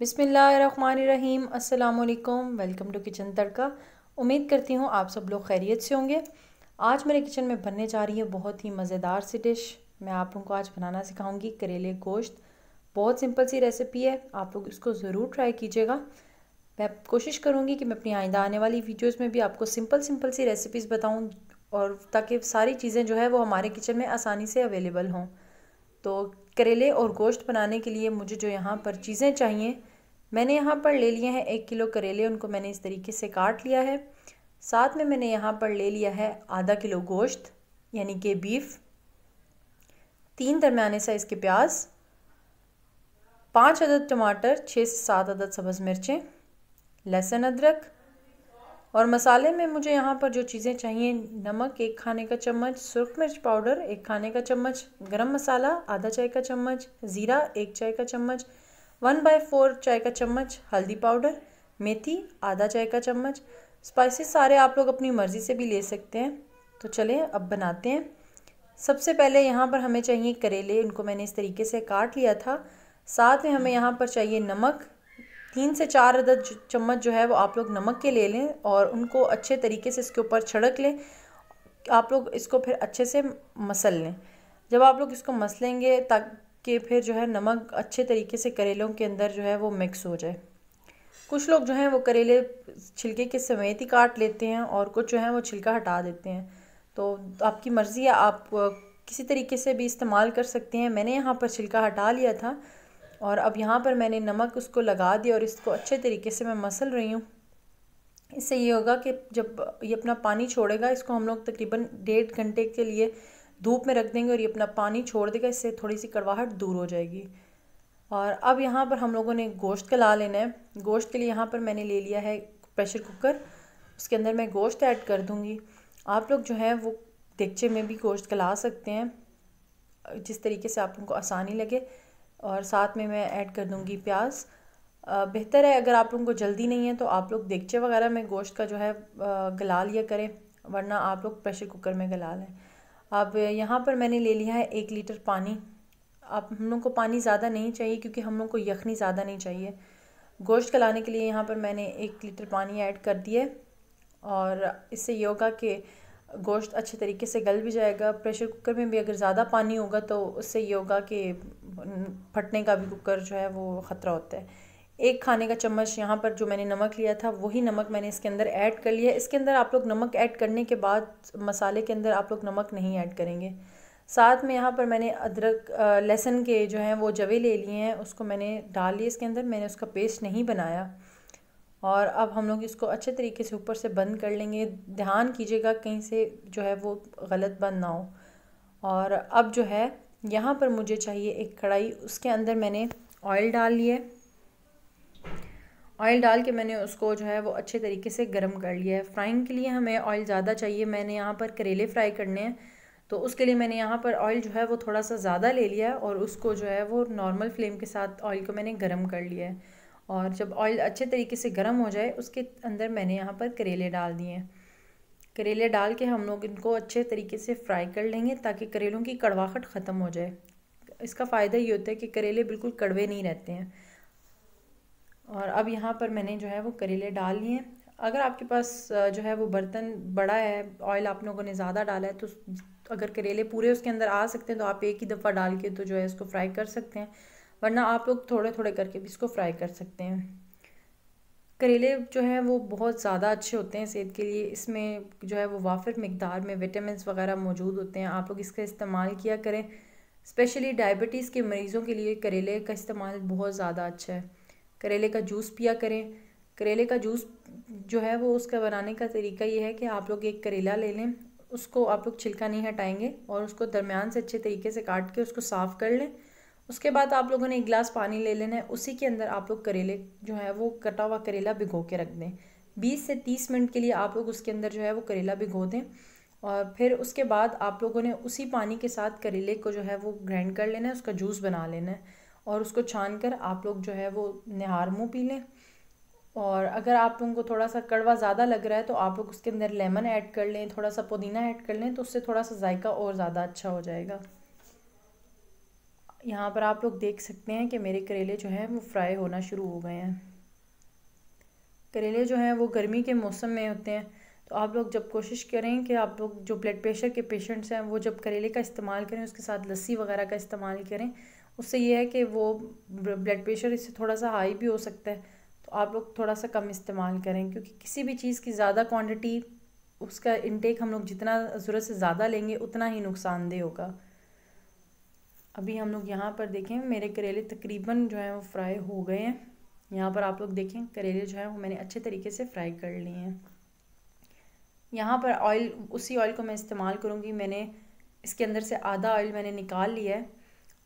बिसमीम अल्लाम welcome to kitchen तड़का। उम्मीद करती हूँ आप सब लोग खैरियत से होंगे। आज मेरे किचन में बनने जा रही है बहुत ही मज़ेदार सी डिश। मैं आप लोगों को आज बनाना सिखाऊँगी करेले गोश्त। बहुत सिंपल सी रेसिपी है, आप लोग इसको ज़रूर ट्राई कीजिएगा। मैं कोशिश करूँगी कि मैं अपनी आइंदा आने वाली वीडियोज़ में भी आपको सिंपल सिंपल सी रेसिपीज़ बताऊँ और ताकि सारी चीज़ें जो है वो हमारे किचन में आसानी से अवेलेबल हों। तो करेले और गोश्त बनाने के लिए मुझे जो यहाँ पर चीज़ें चाहिए मैंने यहाँ पर ले लिए हैं एक किलो करेले, उनको मैंने इस तरीके से काट लिया है। साथ में मैंने यहाँ पर ले लिया है आधा किलो गोश्त, यानी कि बीफ। तीन दरमियाने साइज़ के प्याज। पाँच अदद टमाटर, छः से सात अदद सब्ज़ मिर्चें, लहसुन अदरक। और मसाले में मुझे यहाँ पर जो चीज़ें चाहिए, नमक एक खाने का चम्मच, सुरख मिर्च पाउडर एक खाने का चम्मच, गरम मसाला आधा चाय का चम्मच, ज़ीरा एक चाय का चम्मच वन बाय फोर चाय का चम्मच, हल्दी पाउडर, मेथी, आधा चाय का चम्मच। स्पाइसेस सारे आप लोग अपनी मर्ज़ी से भी ले सकते हैं। तो चलें, अब बनाते हैं। सबसे पहले यहाँ पर हमें चाहिए करेले उनको मैंने इस तरीके से काट लिया था। साथ में हमें यहाँ पर चाहिए नमक। तीन से चार अदद चम्मच जो है वो आप लोग नमक के ले लें और उनको अच्छे तरीके से इसके ऊपर छिड़क लें। आप लोग इसको फिर अच्छे से मसल लें। जब आप लोग इसको मसलेंगे ताकि फिर जो है नमक अच्छे तरीके से करेलों के अंदर जो है वो मिक्स हो जाए। कुछ लोग जो हैं वो करेले छिलके के समेत ही काट लेते हैं और कुछ जो है वो छिलका हटा देते हैं। तो आपकी मर्ज़ी है, आप किसी तरीके से भी इस्तेमाल कर सकते हैं। मैंने यहाँ पर छिलका हटा लिया था और अब यहाँ पर मैंने नमक उसको लगा दिया और इसको अच्छे तरीके से मैं मसल रही हूँ। इससे ये होगा कि जब ये अपना पानी छोड़ेगा, इसको हम लोग तकरीबन डेढ़ घंटे के लिए धूप में रख देंगे और ये अपना पानी छोड़ देगा, इससे थोड़ी सी कड़वाहट दूर हो जाएगी। और अब यहाँ पर हम लोगों ने गोश्त का ला लेना है। गोश्त के लिए यहाँ पर मैंने ले लिया है प्रेशर कुकर। उसके अंदर मैं गोश्त ऐड कर दूँगी। आप लोग जो है वो देगचे में भी गोश्त कला सकते हैं। जिस तरीके से आप उनको आसानी लगे। और साथ में मैं ऐड कर दूँगी प्याज। बेहतर है अगर आप लोगों को जल्दी नहीं है तो आप लोग देगचे वगैरह में गोश्त का जो है गला लिया करें। वरना आप लोग प्रेशर कुकर में गला लें। अब यहाँ पर मैंने ले लिया है एक लीटर पानी। आप हम लोग को पानी ज़्यादा नहीं चाहिए क्योंकि हम लोग को यखनी ज़्यादा नहीं चाहिए। गोश्त गलाने के लिए यहाँ पर मैंने एक लीटर पानी ऐड कर दिया और इससे ये होगा कि गोश्त अच्छे तरीके से गल भी जाएगा, प्रेशर कुकर में भी अगर ज़्यादा पानी होगा तो उससे ये होगा कि फटने का भी कुकर जो है वो ख़तरा होता है। एक खाने का चम्मच यहाँ पर जो मैंने नमक लिया था, वही नमक मैंने इसके अंदर ऐड कर लिया इसके अंदर आप लोग नमक ऐड करने के बाद मसाले के अंदर आप लोग नमक नहीं ऐड करेंगे। साथ में यहाँ पर मैंने अदरक लहसुन के जो हैं वो जवे ले लिए हैं, उसको मैंने डाल लिए इसके अंदर, मैंने उसका पेस्ट नहीं बनाया। और अब हम लोग इसको अच्छे तरीके से ऊपर से बंद कर लेंगे। ध्यान कीजिएगा कहीं से जो है वो गलत बंद ना हो। और अब जो है, यहाँ पर मुझे चाहिए एक कढ़ाई, उसके अंदर मैंने ऑयल डाल लिए ऑयल डाल के मैंने उसको जो है वो अच्छे तरीके से गर्म कर लिया है। फ्राइंग के लिए हमें ऑयल ज़्यादा चाहिए। मैंने यहाँ पर करेले फ्राई करने हैं। तो उसके लिए मैंने यहाँ पर ऑयल जो है वो थोड़ा सा ज़्यादा ले लिया है और उसको जो है वो नॉर्मल फ्लेम के साथ ऑयल को मैंने गर्म कर लिया है। और जब ऑयल अच्छे तरीके से गर्म हो जाए, उसके अंदर मैंने यहाँ पर करेले डाल दिए हैं। करेले डाल के हम लोग इनको अच्छे तरीके से फ्राई कर लेंगे ताकि करेलों की कड़वाहट ख़त्म हो जाए। इसका फ़ायदा ये होता है कि करेले बिल्कुल कड़वे नहीं रहते हैं। और अब यहाँ पर मैंने जो है वो करेले डाल लिए हैं। अगर आपके पास जो है वो बर्तन बड़ा है ऑयल आप लोगों ने ज़्यादा डाला है तो अगर करेले पूरे उसके अंदर आ सकते हैं तो आप एक ही दफ़ा डाल के तो जो है इसको फ्राई कर सकते हैं। वरना आप लोग थोड़े थोड़े करके भी इसको फ्राई कर सकते हैं। करेले जो है वो बहुत ज़्यादा अच्छे होते हैं सेहत के लिए। इसमें जो है वो वाफिर मकदार में विटामिन वगैरह मौजूद होते हैं। आप लोग इसका इस्तेमाल किया करें। स्पेशली डायबिटीज़ के मरीज़ों के लिए करेले का इस्तेमाल बहुत ज़्यादा अच्छा है। करेले का जूस पिया करें। करेले का जूस जो है वो उसका बनाने का तरीका ये है कि आप लोग एक करेला ले लें, उसको आप लोग छिलका नहीं हटाएँगे और उसको दरमियान से अच्छे तरीके से काट के उसको साफ़ कर लें। उसके बाद आप लोगों ने एक गिलास पानी ले लेना है, उसी के अंदर आप लोग करेले जो है वो कटा हुआ करेला भिगो के रख दें। बीस से तीस मिनट के लिए आप लोग उसके अंदर जो है वो करेला भिगो दें और फिर उसके बाद आप लोगों ने उसी पानी के साथ करेले को जो है वो ग्राइंड कर लेना है, उसका जूस बना लेना है। और उसको छान कर आप लोग जो है वो निहार मुँह पी लें। और अगर आप लोगों को थोड़ा सा कड़वा ज़्यादा लग रहा है तो आप लोग उसके अंदर लेमन ऐड कर लें, थोड़ा सा पुदीना ऐड कर लें तो उससे थोड़ा सा जायका और ज़्यादा अच्छा हो जाएगा। यहाँ पर आप लोग देख सकते हैं कि मेरे करेले जो हैं वो फ्राई होना शुरू हो गए हैं। करेले जो हैं वो गर्मी के मौसम में होते हैं तो आप लोग जब कोशिश करें कि आप लोग जो ब्लड प्रेशर के पेशेंट्स हैं, वो जब करेले का इस्तेमाल करें, उसके साथ लस्सी वगैरह का इस्तेमाल करें उससे ये है कि वो ब्लड प्रेशर इससे थोड़ा सा हाई भी हो सकता है। तो आप लोग थोड़ा सा कम इस्तेमाल करें, क्योंकि किसी भी चीज़ की ज़्यादा क्वांटिटी उसका इनटेक हम लोग जितना ज़रूरत से ज़्यादा लेंगे, उतना ही नुकसानदेह होगा। अभी हम लोग यहाँ पर देखें, मेरे करेले तकरीबन जो है वो फ्राई हो गए हैं। यहाँ पर आप लोग देखें, करेले जो हैं वो मैंने अच्छे तरीके से फ्राई कर लिए हैं। यहाँ पर ऑयल उसी ऑयल को मैं इस्तेमाल करूँगी। मैंने इसके अंदर से आधा ऑयल मैंने निकाल लिया है।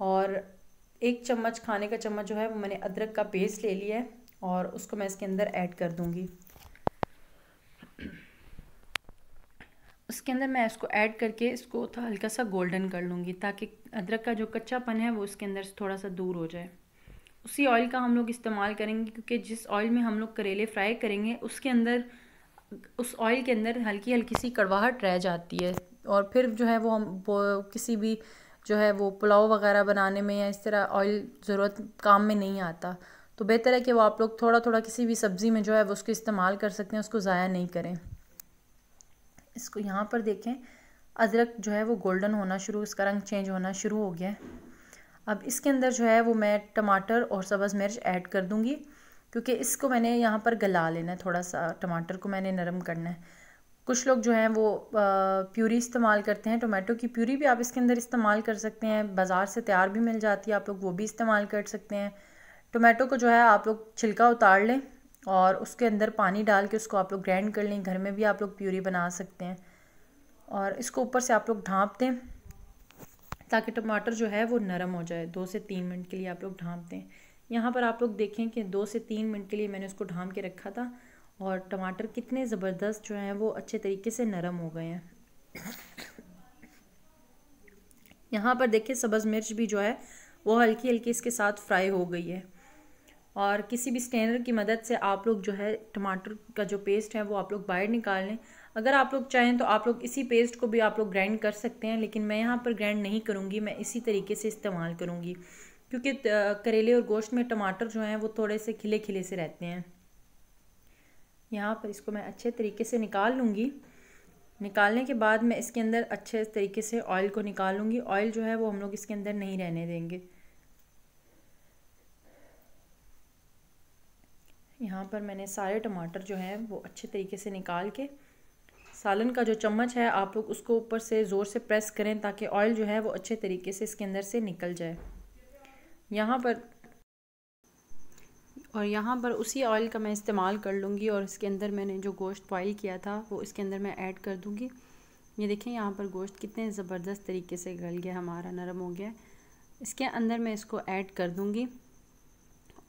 और एक चम्मच, खाने का चम्मच जो है, वो मैंने अदरक का पेस्ट ले लिया है और उसको मैं इसके अंदर ऐड कर दूँगी। उसके अंदर मैं इसको ऐड करके इसको हल्का सा गोल्डन कर लूँगी ताकि अदरक का जो कच्चापन है, वो उसके अंदर थोड़ा सा दूर हो जाए। उसी ऑयल का हम लोग इस्तेमाल करेंगे क्योंकि जिस ऑयल में हम लोग करेले फ्राई करेंगे, उसके अंदर, उस ऑयल के अंदर हल्की हल्की सी कड़वाहट रह जाती है और फिर जो है वो हम, वो किसी भी जो है वो पुलाव वगैरह बनाने में या इस तरह ऑयल ज़रूरत काम में नहीं आता। तो बेहतर है कि वो आप लोग थोड़ा थोड़ा किसी भी सब्ज़ी में जो है वो उसको इस्तेमाल कर सकते हैं, उसको ज़ाया नहीं करें। इसको यहाँ पर देखें, अदरक जो है वो गोल्डन होना शुरू, इसका रंग चेंज होना शुरू हो गया है। अब इसके अंदर जो है वो मैं टमाटर और सब्ज़ मिर्च ऐड कर दूँगी, क्योंकि इसको मैंने यहाँ पर गला लेना है, थोड़ा सा टमाटर को मैंने नरम करना है। कुछ लोग जो हैं वो प्यूरी इस्तेमाल करते हैं, टोमेटो की प्यूरी भी आप इसके अंदर इस्तेमाल कर सकते हैं, बाज़ार से तैयार भी मिल जाती है, आप लोग वो भी इस्तेमाल कर सकते हैं। टोमेटो को जो है आप लोग छिलका उतार लें और उसके अंदर पानी डाल के उसको आप लोग ग्राइंड कर लें, घर में भी आप लोग प्यूरी बना सकते हैं। और इसको ऊपर से आप लोग ढाँप दें, ताकि टमाटर जो है वो नरम हो जाए, दो से तीन मिनट के लिए आप लोग ढाँप दें। यहाँ पर आप लोग देखें कि दो से तीन मिनट के लिए मैंने उसको ढाँप के रखा था। और टमाटर कितने ज़बरदस्त जो हैं, वो अच्छे तरीके से नरम हो गए हैं। यहाँ पर देखिए, सब्ज़ मिर्च भी जो है, वो हल्की हल्की इसके साथ फ्राई हो गई है। और किसी भी स्टैंडर की मदद से आप लोग जो है, टमाटर का जो पेस्ट है, वो आप लोग बाहर निकाल लें। अगर आप लोग चाहें तो आप लोग इसी पेस्ट को भी आप लोग ग्राइंड कर सकते हैं, लेकिन मैं यहाँ पर ग्राइंड नहीं करूँगी, मैं इसी तरीके से इस्तेमाल करूँगी। क्योंकि करेले और गोश्त में टमाटर जो हैं, वो थोड़े से खिले खिले से रहते हैं। यहाँ पर इसको मैं अच्छे तरीके से निकाल लूँगी। निकालने के बाद मैं इसके अंदर अच्छे तरीके से ऑयल को निकाल लूँगी। ऑयल जो है वो हम लोग इसके अंदर नहीं रहने देंगे। यहाँ पर मैंने सारे टमाटर जो हैं वो अच्छे तरीके से निकाल के सालन का जो चम्मच है, आप लोग उसको ऊपर से ज़ोर से प्रेस करें ताकि ऑयल जो है वो अच्छे तरीके से इसके अंदर से निकल जाए। यहाँ पर और यहाँ पर उसी ऑयल का मैं इस्तेमाल कर लूँगी और इसके अंदर मैंने जो गोश्त बॉयल किया था, वो इसके अंदर मैं ऐड कर दूँगी। ये देखें, यहाँ पर गोश्त कितने ज़बरदस्त तरीके से गल गया, हमारा नरम हो गया। इसके अंदर मैं इसको ऐड कर दूँगी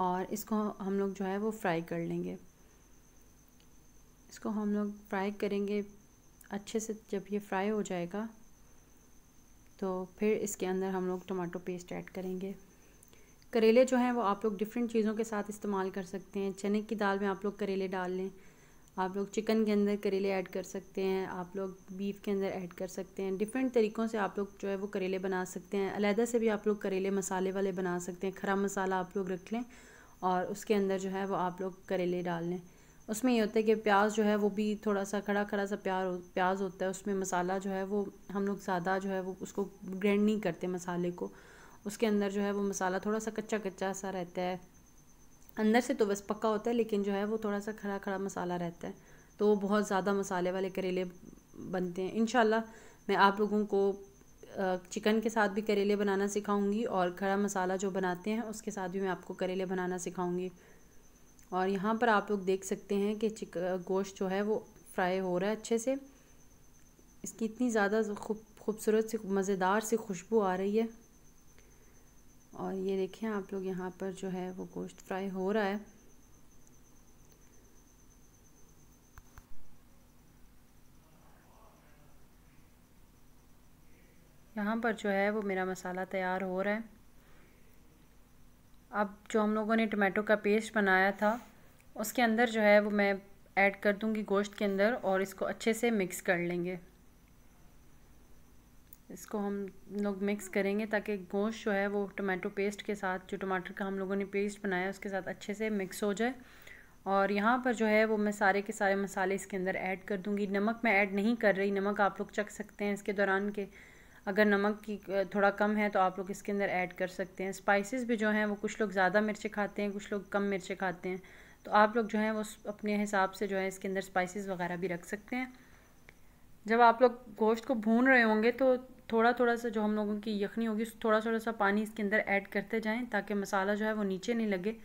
और इसको हम लोग जो है वो फ्राई कर लेंगे। इसको हम लोग फ्राई करेंगे अच्छे से, जब ये फ्राई हो जाएगा तो फिर इसके अंदर हम लोग टमाटो पेस्ट ऐड करेंगे। करेले जो हैं वो आप लोग डिफरेंट चीज़ों के साथ इस्तेमाल कर सकते हैं। चने की दाल में आप लोग करेले डाल लें। आप लोग चिकन के अंदर करेले ऐड कर सकते हैं। आप लोग बीफ के अंदर ऐड कर सकते हैं। डिफरेंट तरीक़ों से आप लोग जो है वो करेले बना सकते हैं। अलहदा से भी आप लोग करेले मसाले वाले बना सकते हैं। खरा मसाला आप लोग रख लें और उसके अंदर जो है वो आप लोग करेले डाल लें। उसमें ये होता है कि प्याज जो है वो भी थोड़ा सा खड़ा खड़ा सा प्यार प्याज होता है। उसमें मसाला जो है वो हम लोग ज़्यादा जो है वो उसको ग्रैंड नहीं करते मसाले को। उसके अंदर जो है वो मसाला थोड़ा सा कच्चा कच्चा सा रहता है। अंदर से तो बस पक्का होता है, लेकिन जो है वो थोड़ा सा खड़ा खड़ा मसाला रहता है। तो वो बहुत ज़्यादा मसाले वाले करेले बनते हैं। इन मैं आप लोगों को चिकन के साथ भी करेले बनाना सिखाऊँगी और खड़ा मसाला जो बनाते हैं, उसके साथ भी मैं आपको करेले बनाना सिखाऊँगी। और यहाँ पर आप लोग देख सकते हैं कि चिक गोश्त जो है वो फ्राई हो रहा है अच्छे से। इसकी इतनी ज़्यादा खूब, खूबसूरत सी, मज़ेदार सी खुशबू आ रही है। और ये देखें, आप लोग यहाँ पर जो है वो गोश्त फ्राई हो रहा है। यहाँ पर जो है वो मेरा मसाला तैयार हो रहा है। अब जो हम लोगों ने टमाटो का पेस्ट बनाया था, उसके अंदर जो है वो मैं ऐड कर दूँगी गोश्त के अंदर और इसको अच्छे से मिक्स कर लेंगे। इसको हम लोग मिक्स करेंगे ताकि गोश्त जो है वो टमाटो पेस्ट के साथ, जो टमाटर का हम लोगों ने पेस्ट बनाया उसके साथ अच्छे से मिक्स हो जाए। और यहाँ पर जो है वो मैं सारे के सारे मसाले इसके अंदर ऐड कर दूँगी। नमक मैं ऐड नहीं कर रही, नमक आप लोग चख सकते हैं इसके दौरान के। अगर नमक की थोड़ा कम है तो आप लोग इसके अंदर ऐड कर सकते हैं। स्पाइसेस भी जो हैं वो कुछ लोग ज़्यादा मिर्चें खाते हैं, कुछ लोग कम मिर्चें खाते हैं। तो आप लोग जो हैं वो अपने हिसाब से जो है इसके अंदर स्पाइसेस वगैरह भी रख सकते हैं। जब आप लोग गोश्त को भून रहे होंगे तो थोड़ा थोड़ा सा जो हम लोगों की यखनी होगी थोड़ा थोड़ा सा पानी इसके अंदर ऐड करते जाएँ, ताकि मसाला जो है वो नीचे नहीं लगे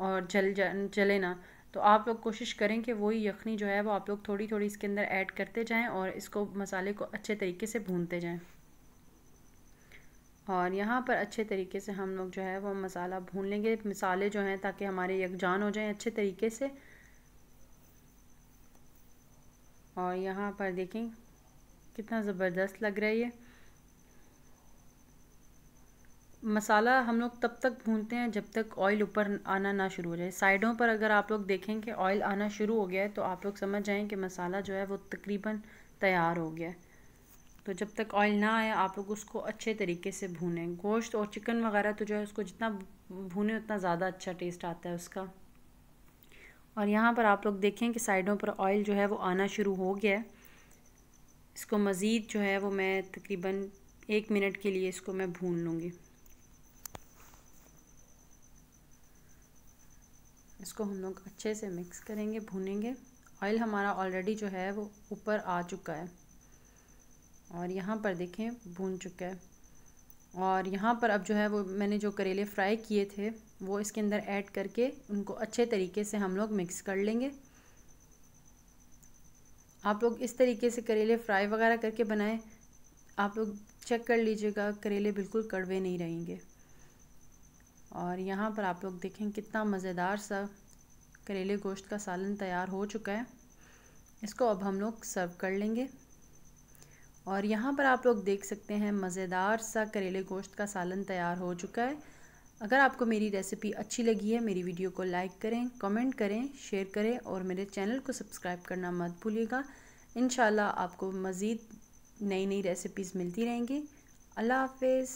और जल जा, जले ना। तो आप लोग कोशिश करें कि वही यखनी जो है वो आप लोग थोड़ी थोड़ी इसके अंदर ऐड करते जाएँ और इसको मसाले को अच्छे तरीके से भूनते जाएँ। और यहाँ पर अच्छे तरीके से हम लोग जो है वो मसाला भून लेंगे, मसाले जो हैं, ताकि हमारे यकजान हो जाएँ अच्छे तरीके से। और यहाँ पर देखें, कितना ज़बरदस्त लग रहा है ये। मसाला हम लोग तब तक भूनते हैं जब तक ऑयल ऊपर आना ना शुरू हो जाए। साइडों पर अगर आप लोग देखें कि ऑयल आना शुरू हो गया है तो आप लोग समझ जाएँ कि मसाला जो है वो तकरीबन तैयार हो गया है। तो जब तक ऑयल ना आए, आप लोग उसको अच्छे तरीके से भूनें। गोश्त और चिकन वगैरह तो जो है उसको जितना भूने, उतना ज़्यादा अच्छा टेस्ट आता है उसका। और यहाँ पर आप लोग देखें कि साइडों पर ऑयल जो है वो आना शुरू हो गया है। इसको मज़ीद जो है वो मैं तकरीबन एक मिनट के लिए इसको मैं भून लूँगी। इसको हम लोग अच्छे से मिक्स करेंगे, भूनेंगे। ऑयल हमारा ऑलरेडी जो है वो ऊपर आ चुका है। और यहाँ पर देखें, भून चुका है। और यहाँ पर अब जो है वो मैंने जो करेले फ्राई किए थे, वो इसके अंदर ऐड करके उनको अच्छे तरीके से हम लोग मिक्स कर लेंगे। आप लोग इस तरीके से करेले फ्राई वगैरह करके बनाएँ। आप लोग चेक कर लीजिएगा, करेले बिल्कुल कड़वे नहीं रहेंगे। और यहाँ पर आप लोग देखें कितना मज़ेदार सा करेले गोश्त का सालन तैयार हो चुका है। इसको अब हम लोग सर्व कर लेंगे। और यहाँ पर आप लोग देख सकते हैं मज़ेदार सा करेले गोश्त का सालन तैयार हो चुका है। अगर आपको मेरी रेसिपी अच्छी लगी है, मेरी वीडियो को लाइक करें, कमेंट करें, शेयर करें और मेरे चैनल को सब्सक्राइब करना मत भूलिएगा। इन आपको मज़ीद नई नई रेसिपीज़ मिलती रहेंगी। अल्लाह हाफिज़।